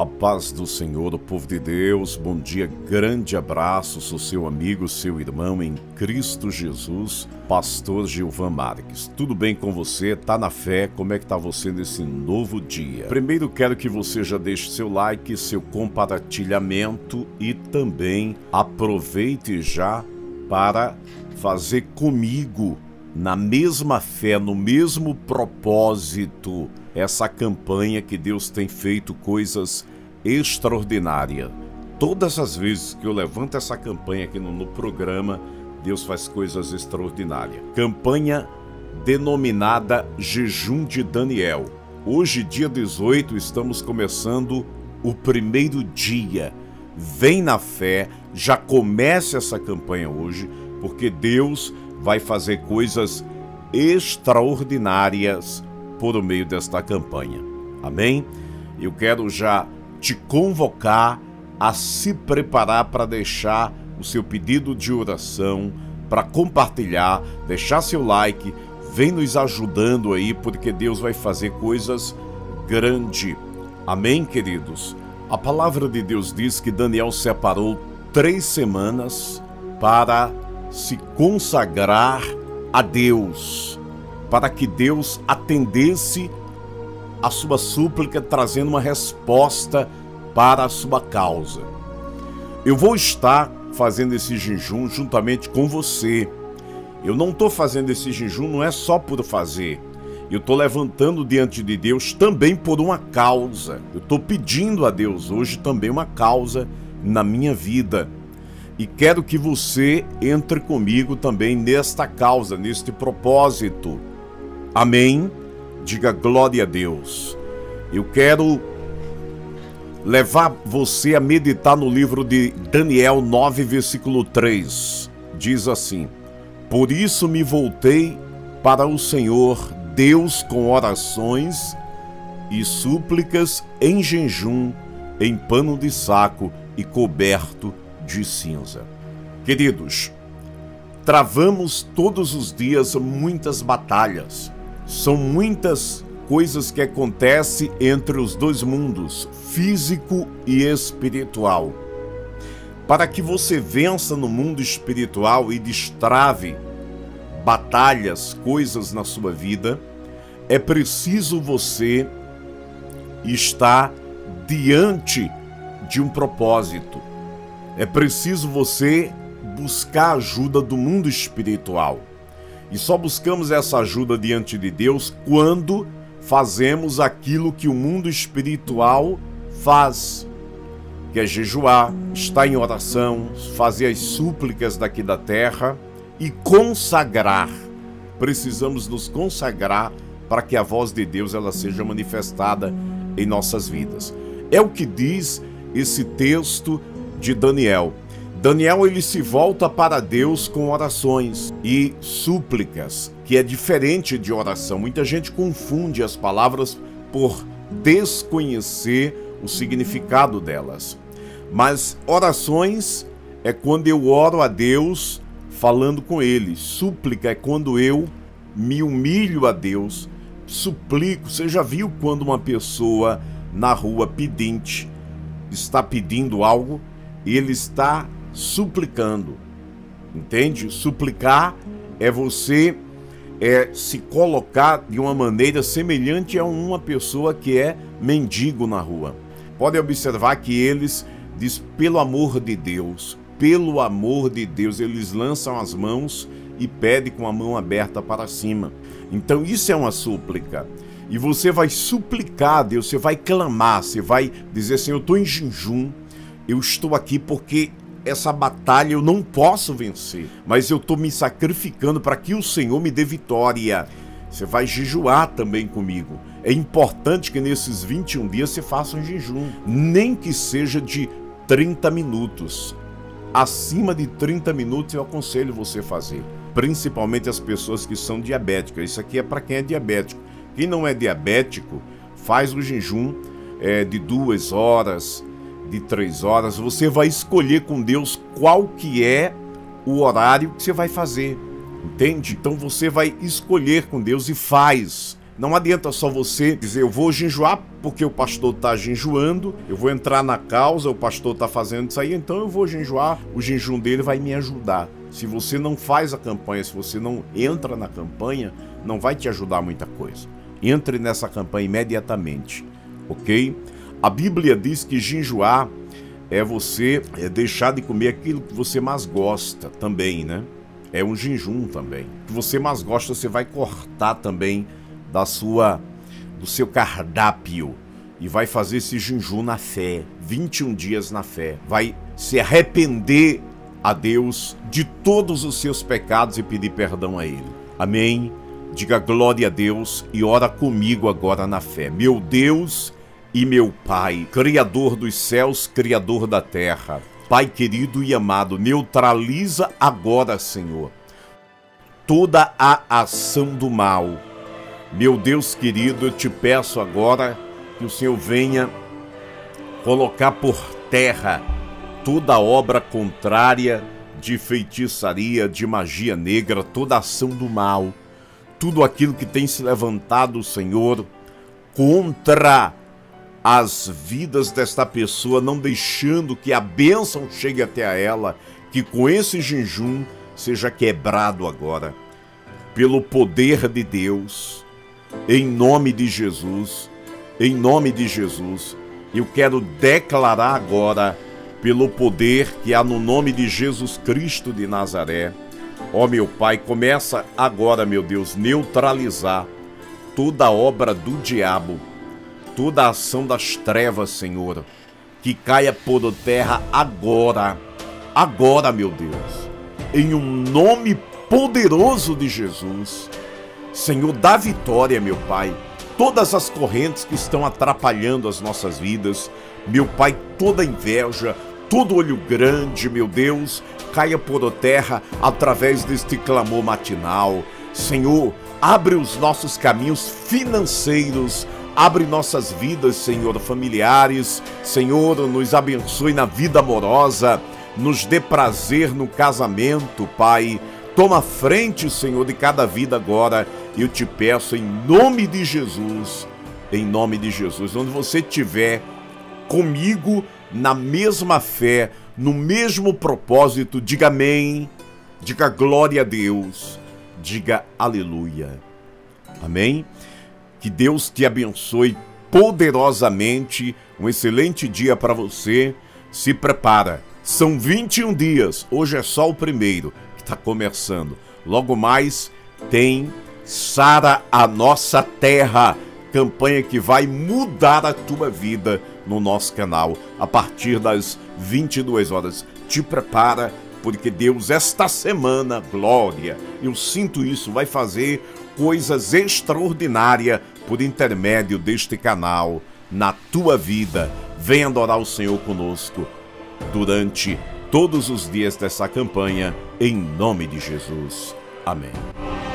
A paz do Senhor, o povo de Deus, bom dia, grande abraço, sou seu amigo, seu irmão em Cristo Jesus, pastor Gilvan Marques. Tudo bem com você? Tá na fé? Como é que tá você nesse novo dia? Primeiro quero que você já deixe seu like, seu compartilhamento e também aproveite já para fazer comigo na mesma fé, no mesmo propósito, essa campanha que Deus tem feito coisas extraordinárias. Todas as vezes que eu levanto essa campanha aqui no, no programa, Deus faz coisas extraordinárias. Campanha denominada Jejum de Daniel. Hoje, dia 18, estamos começando o primeiro dia. Vem na fé, já comece essa campanha hoje, porque Deus vai fazer coisas extraordinárias por meio desta campanha. Amém? Eu quero já te convocar a se preparar para deixar o seu pedido de oração, para compartilhar, deixar seu like, vem nos ajudando aí, porque Deus vai fazer coisas grandes. Amém, queridos? A palavra de Deus diz que Daniel separou três semanas para se consagrar a Deus, para que Deus atendesse a sua súplica, trazendo uma resposta para a sua causa. Eu vou estar fazendo esse jejum juntamente com você. Eu não estou fazendo esse jejum, não é só por fazer. Eu estou levantando diante de Deus também por uma causa. Eu estou pedindo a Deus hoje também uma causa na minha vida e quero que você entre comigo também nesta causa, neste propósito. Amém? Diga glória a Deus. Eu quero levar você a meditar no livro de Daniel 9, versículo 3. Diz assim: Por isso me voltei para o Senhor Deus com orações e súplicas em jejum, em pano de saco e coberto de cinza. Queridos, travamos todos os dias muitas batalhas. São muitas coisas que acontecem entre os dois mundos, físico e espiritual. Para que você vença no mundo espiritual e destrave batalhas, coisas na sua vida, é preciso você estar diante de um propósito. É preciso você buscar ajuda do mundo espiritual. E só buscamos essa ajuda diante de Deus quando fazemos aquilo que o mundo espiritual faz, que é jejuar, estar em oração, fazer as súplicas daqui da terra e consagrar. Precisamos nos consagrar para que a voz de Deus ela seja manifestada em nossas vidas. É o que diz esse texto de Daniel. Daniel ele se volta para Deus com orações e súplicas, que é diferente de oração. Muita gente confunde as palavras por desconhecer o significado delas. Mas orações é quando eu oro a Deus falando com ele. Súplica é quando eu me humilho a Deus, suplico. Você já viu quando uma pessoa na rua pedinte está pedindo algo? ele está suplicando. Entende? Suplicar é você é se colocar de uma maneira semelhante a uma pessoa que é mendigo na rua. Pode observar que eles diz pelo amor de Deus, pelo amor de Deus, eles lançam as mãos e pedem com a mão aberta para cima. Então isso é uma súplica. E você vai suplicar a Deus, você vai clamar, você vai dizer assim: Eu estou em jejum, eu estou aqui porque essa batalha eu não posso vencer, mas eu estou me sacrificando para que o Senhor me dê vitória. Você vai jejuar também comigo. É importante que nesses 21 dias você faça um jejum, nem que seja de 30 minutos. Acima de 30 minutos eu aconselho você fazer, principalmente as pessoas que são diabéticas. Isso aqui é para quem é diabético. Quem não é diabético, faz o jejum é, de duas horas, de três horas, você vai escolher com Deus qual que é o horário que você vai fazer. Entende? Então você vai escolher com Deus e faz. Não adianta só você dizer, eu vou jejuar porque o pastor está jejuando, eu vou entrar na causa, o pastor está fazendo isso aí, então eu vou jejuar, o jejum dele vai me ajudar. Se você não faz a campanha, se você não entra na campanha, não vai te ajudar muita coisa. Entre nessa campanha imediatamente, ok? A Bíblia diz que jejuar é você é deixar de comer aquilo que você mais gosta também, né? É um jejum também. O que você mais gosta, você vai cortar também da sua do seu cardápio e vai fazer esse jejum na fé, 21 dias na fé. Vai se arrepender a Deus de todos os seus pecados e pedir perdão a ele. Amém. Diga glória a Deus e ora comigo agora na fé. Meu Deus e meu Pai, Criador dos céus, Criador da terra, Pai querido e amado, neutraliza agora, Senhor, toda a ação do mal. Meu Deus querido, eu te peço agora que o Senhor venha colocar por terra toda obra contrária de feitiçaria, de magia negra, toda ação do mal, tudo aquilo que tem se levantado, Senhor, contra as vidas desta pessoa, não deixando que a bênção chegue até a ela, que com esse jejum seja quebrado agora, pelo poder de Deus, em nome de Jesus, em nome de Jesus, eu quero declarar agora, pelo poder que há no nome de Jesus Cristo de Nazaré, ó meu Pai, começa agora, meu Deus, neutralizar toda obra do diabo toda a ação das trevas, Senhor, que caia por terra agora, agora, meu Deus, em um nome poderoso de Jesus. Senhor, dá vitória, meu Pai. Todas as correntes que estão atrapalhando as nossas vidas, meu Pai, toda inveja, todo olho grande, meu Deus, caia por terra através deste clamor matinal. Senhor, abre os nossos caminhos financeiros Abre nossas vidas, Senhor, familiares. Senhor, nos abençoe na vida amorosa. Nos dê prazer no casamento, Pai. Toma frente, Senhor, de cada vida agora. Eu te peço em nome de Jesus. Em nome de Jesus. Onde você estiver comigo na mesma fé, no mesmo propósito, diga amém. Diga glória a Deus. Diga aleluia. Amém? Que Deus te abençoe poderosamente. Um excelente dia para você. Se prepara. São 21 dias. Hoje é só o primeiro que está começando. Logo mais tem Sara a nossa terra. Campanha que vai mudar a tua vida no nosso canal a partir das 22 horas. Te prepara porque Deus esta semana, glória, eu sinto isso, vai fazer coisas extraordinárias por intermédio deste canal na tua vida. Venha adorar o Senhor conosco durante todos os dias dessa campanha, em nome de Jesus. Amém.